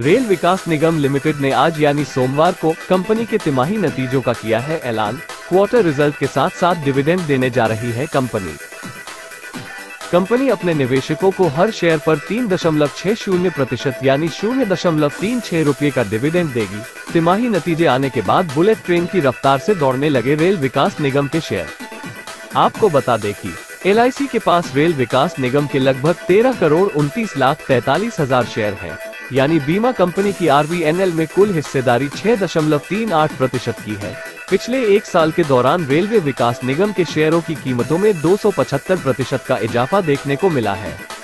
Rail विकास निगम limited ने आज यानी सोमवार को कंपनी के तिमाही नतीजों का किया है ऐलान। क्वार्टर रिज़ल्ट के साथ साथ डिविडेंड देने जा रही है कंपनी। कंपनी अपने निवेशकों को हर शेयर पर तीन दशमलव छह शून्य प्रतिशत यानी शून्य दशमलव तीन छह रूपए का डिविडेंड देगी। तिमाही नतीजे आने के बाद बुलेट ट्रेन की रफ्तार से दौड़ने लगे रेल विकास निगम के शेयर। आपको बता दें कि एल के पास रेल विकास निगम के लगभग तेरह करोड़ उनतीस लाख तैतालीस हज़ार शेयर है। यानी बीमा कंपनी की आर में कुल हिस्सेदारी छह दशमलव तीन आठ प्रतिशत की है। पिछले एक साल के दौरान रेलवे विकास निगम के शेयरों की कीमतों में 275 प्रतिशत का इजाफा देखने को मिला है।